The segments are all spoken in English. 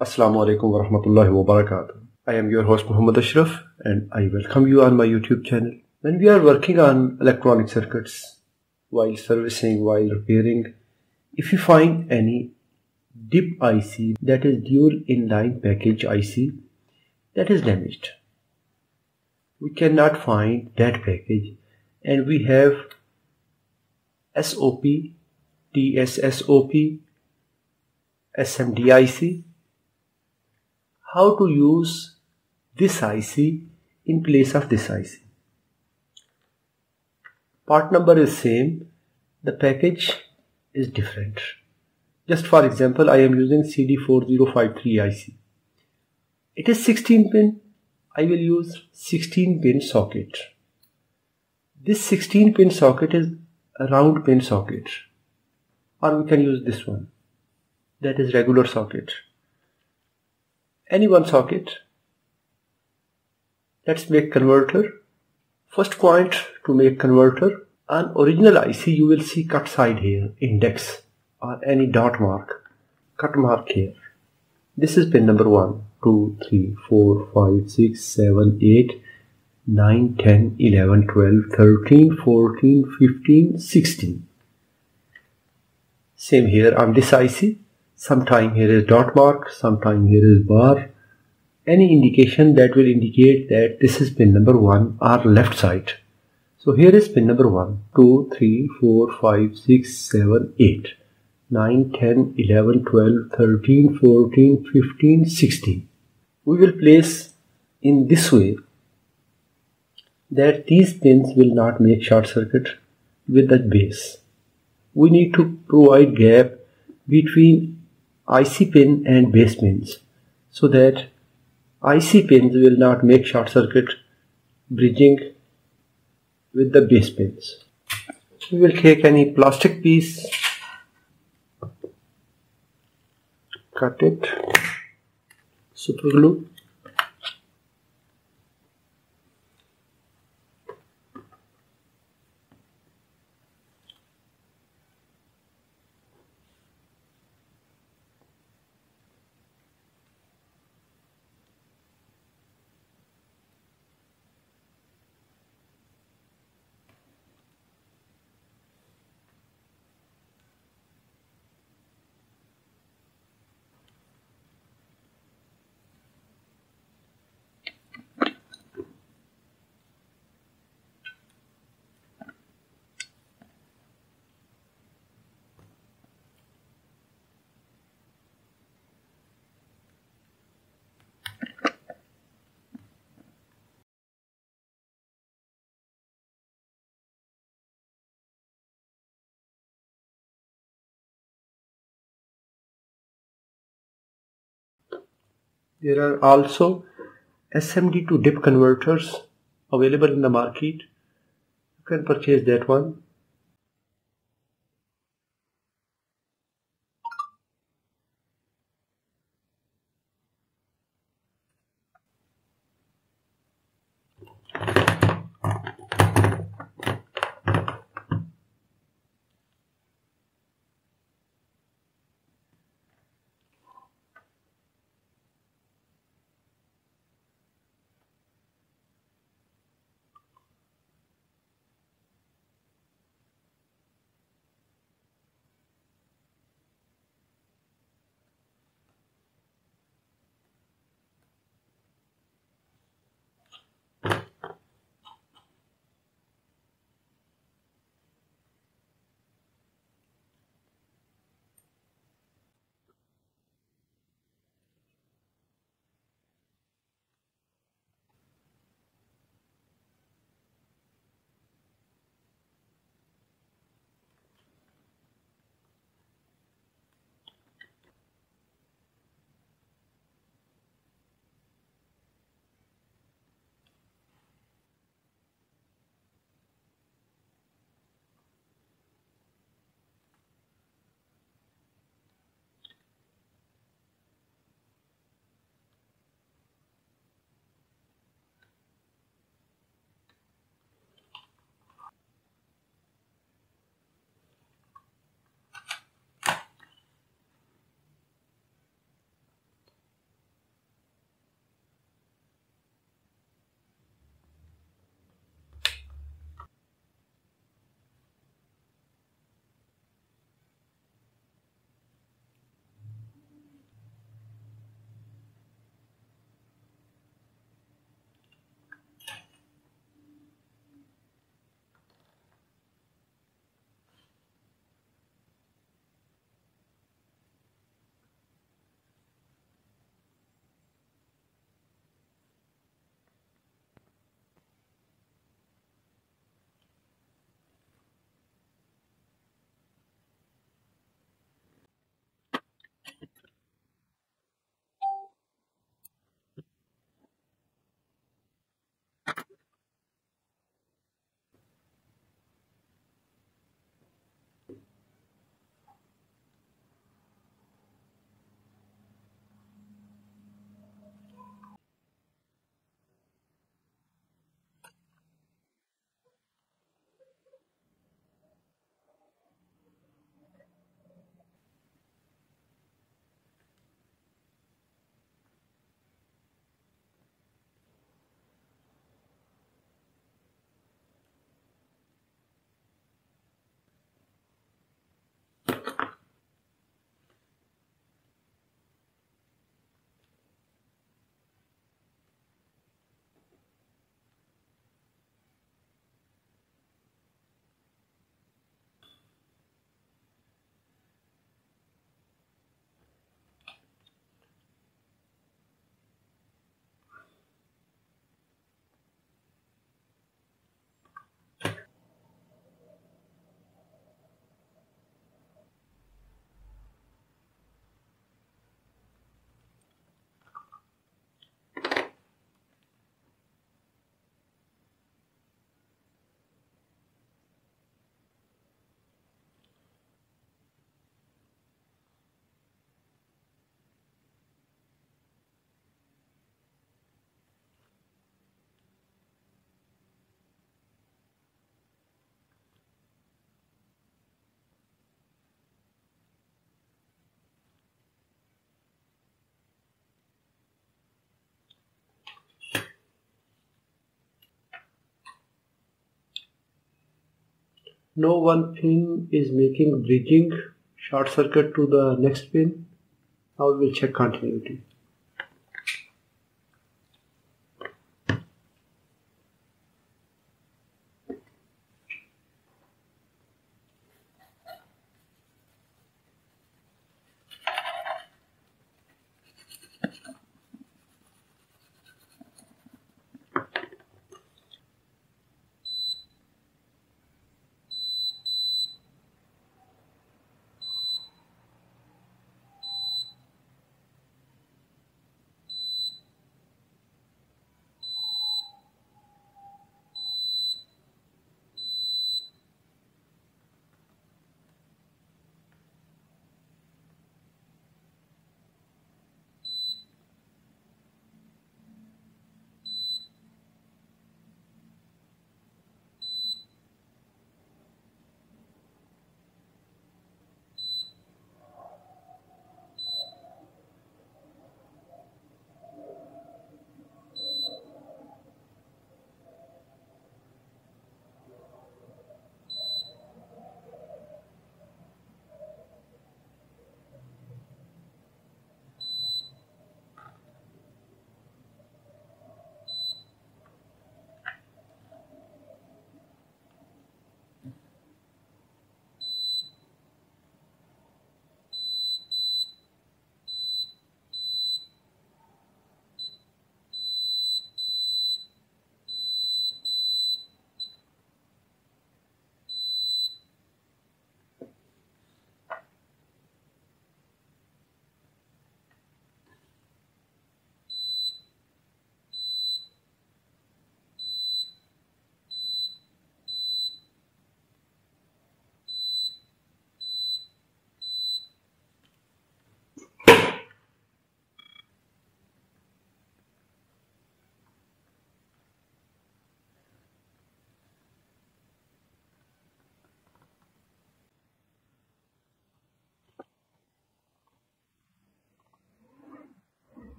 Assalamu alaikum wa rahmatullahi wa barakatuh. I am your host Muhammad Ashraf and I welcome you on my YouTube channel. When we are working on electronic circuits, while servicing, while repairing, if you find any DIP IC that is dual inline package IC that is damaged, we cannot find that package and we have SOP, TSSOP, SMDIC. How to use this IC in place of this IC. Part number is same, the package is different. Just for example, I am using CD4053 IC. It is 16 pin, I will use 16 pin socket. This 16 pin socket is a round pin socket or we can use this one that is regular socket any one socket let's make converter first point to make converter on original IC you will see cut side here index or any dot mark cut mark here this is pin number 1 2 3 4 5 6 7 8 9, 10, 11, 12, 13, 14, 15, 16. Same here on this IC. Sometime here is dot mark, sometime here is bar. Any indication that will indicate that this is pin number 1 or left side. So here is pin number 1, 2, 3, 4, 5, 6, 7, 8, 9, 10, 11, 12, 13, 14, 15, 16. We will place in this way that these pins will not make short circuit with the base. We need to provide gap between IC pin and base pins so that IC pins will not make short circuit bridging with the base pins. We will take any plastic piece, cut it, super glue There are also SMD to DIP converters available in the market. You can purchase that one. Now one pin is making bridging short circuit to the next pin. Now we will check continuity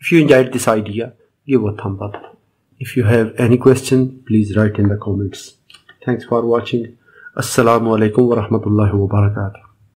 If you enjoyed this idea, give a thumb up. If you have any question, please write in the comments. Thanks for watching. Assalamu alaikum wa rahmatullahi wa barakatuh.